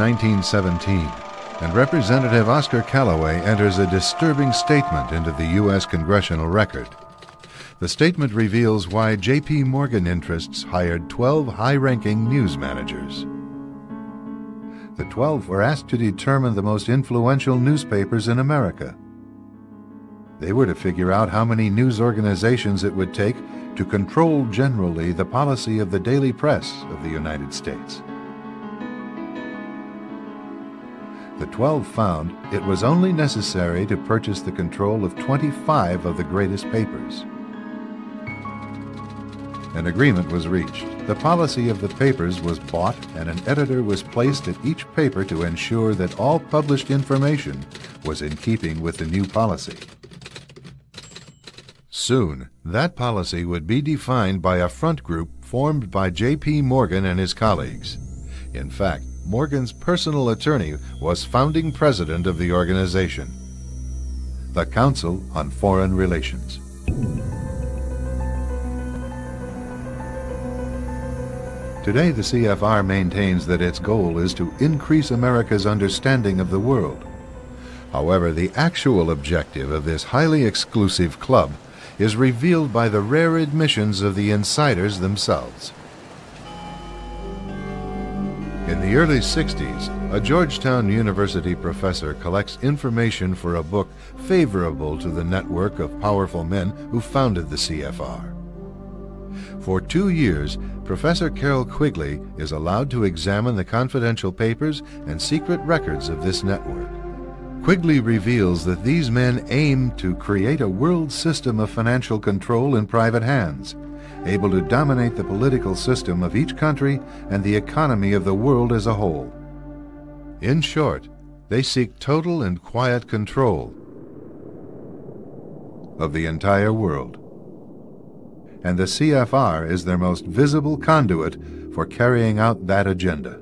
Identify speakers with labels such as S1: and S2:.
S1: 1917, and Representative Oscar Callaway enters a disturbing statement into the U.S. congressional record. The statement reveals why J.P. Morgan interests hired 12 high ranking news managers. The 12 were asked to determine the most influential newspapers in America. They were to figure out how many news organizations it would take to control generally the policy of the daily press of the United States. The 12 found it was only necessary to purchase the control of 25 of the greatest papers. An agreement was reached. The policy of the papers was bought, and an editor was placed at each paper to ensure that all published information was in keeping with the new policy. Soon, that policy would be defined by a front group formed by J.P. Morgan and his colleagues. In fact, Morgan's personal attorney was founding president of the organization, the Council on Foreign Relations. Today, the CFR maintains that its goal is to increase America's understanding of the world. However, the actual objective of this highly exclusive club is revealed by the rare admissions of the insiders themselves. In the early 60s, a Georgetown University professor collects information for a book favorable to the network of powerful men who founded the CFR. For two years, Professor Carroll Quigley is allowed to examine the confidential papers and secret records of this network. Quigley reveals that these men aim to create a world system of financial control in private hands, able to dominate the political system of each country and the economy of the world as a whole. In short, they seek total and quiet control of the entire world and the CFR is their most visible conduit for carrying out that agenda.